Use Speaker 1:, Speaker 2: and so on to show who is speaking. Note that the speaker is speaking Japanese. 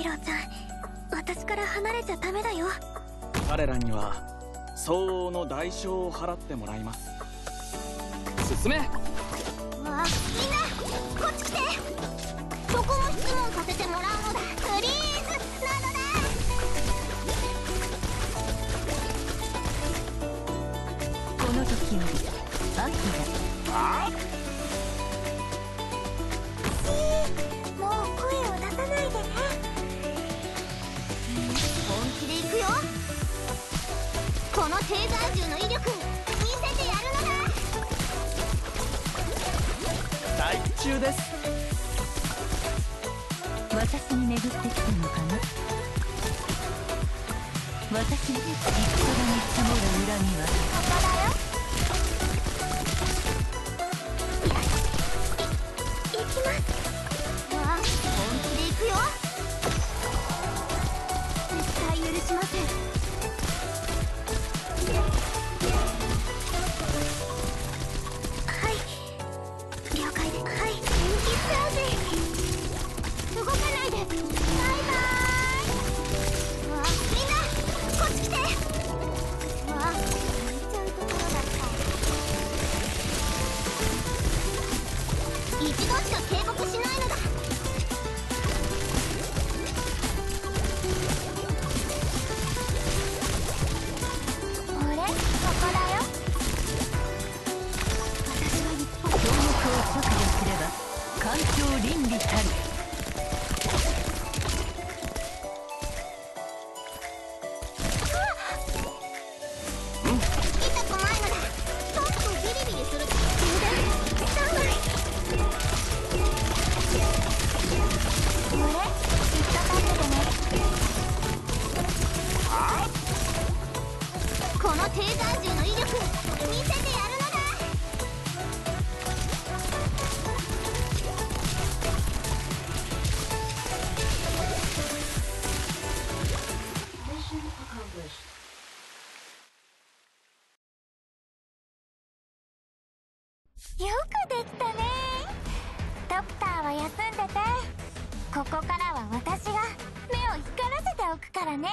Speaker 1: オちゃん私から離れちゃダメだよ。
Speaker 2: 彼らには相応の代償を払ってもらいます。進め。
Speaker 1: わあみんなこっち来て。そこも質問させてもらうのだ。プリーズなのだ。
Speaker 3: この時より秋だ
Speaker 2: あ
Speaker 1: もこのテーザー銃の威力見せてやるのだ。
Speaker 2: 待機中です。
Speaker 3: 私に巡ってきたのかな。私に一度に積もる恨みは。
Speaker 1: ここだよ一度しか警告しないのだ。俺ここだよ。私は日本
Speaker 3: 強目を削除すれば環境倫理たる。
Speaker 1: テーザー銃の威力見せてやるのだよくできたね。ドクターは休んでて。ここからは私が目を光らせておくからね。